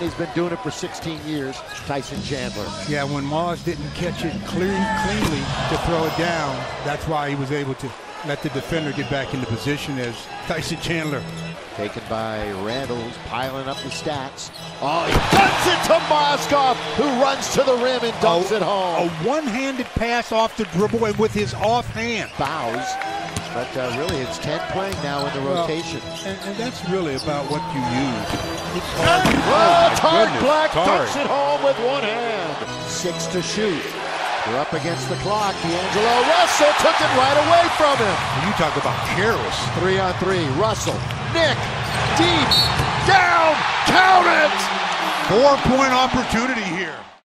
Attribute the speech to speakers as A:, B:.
A: and he's been doing it for 16 years, Tyson Chandler.
B: Yeah, when Moss didn't catch it clean, cleanly to throw it down, that's why he was able to let the defender get back into position as Tyson Chandler.
A: Taken by Randle, who's piling up the stats. Oh, he dunks it to Mozgov, who runs to the rim and dunks
B: a,
A: it home.
B: A one-handed pass off the dribble and with his offhand.
A: Bows, but uh, really it's 10 playing now in the
B: Well,
A: rotation.
B: and, and that's really about what you use. It's
A: Oh,
B: my
A: Tard
B: goodness,
A: Black dunks it home with one hand. Six to shoot. We're up against the clock. D'Angelo Russell took it right away from him.
B: You talk about careless.
A: Three on three. Russell, Nick, deep, down, count it.
B: Four-point opportunity here.